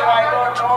সবাই